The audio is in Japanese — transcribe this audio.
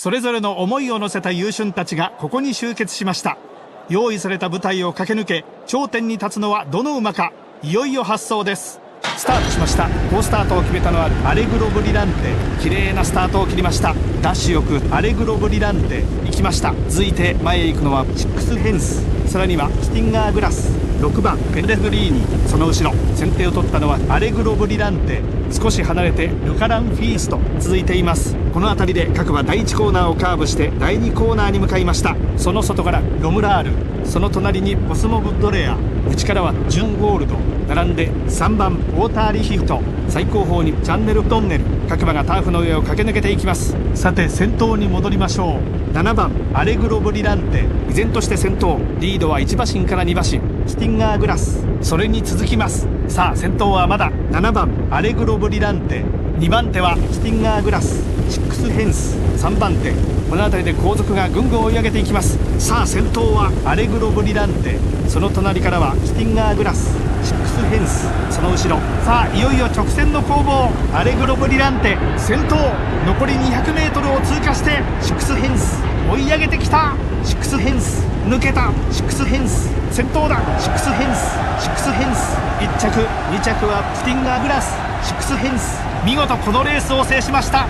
それぞれの思いを乗せた優秀たちがここに集結しました。用意された舞台を駆け抜け頂点に立つのはどの馬か。いよいよ発走です。スタートしました。好スタートを決めたのはアレグロブリランテ。綺麗なスタートを切りました。ダッシュよくアレグロブリランテ行きました。続いて前へ行くのはシックスヘンス。さらにはスティンガーグラス。6番ペレフリーニその後ろ先手を取ったのはアレグロブリランテ。少し離れてルカランフィースと続いています。この辺りで各馬第1コーナーをカーブして第2コーナーに向かいました。その外からロムラール。その隣にボスモブッドレア。内からはジュンゴールド。並んで3番ウォーターリヒフト最高峰にチャンネルトンネル各馬がターフの上を駆け抜けていきますさて先頭に戻りましょう7番アレグロブリランテ依然として先頭リードは1馬身から2馬身スティンガーグラスそれに続きますさあ先頭はまだ7番アレグロブリランテ2番手はスティンガーグラスシックスヘンス3番手この辺りで後続がぐんぐん追い上げていきますさあ先頭はアレグロブリランテその隣からはスティンガーグラスヘンスその後ろ。さあいよいよ直線の攻防。アレグロブリランテ先頭。残り 200m を通過してシックスヘンス。追い上げてきた。シックスヘンス。抜けた。シックスヘンス。先頭だ。シックスヘンス。シックスヘンス。1着2着はスティンガーグラス。シックスヘンス。見事このレースを制しました。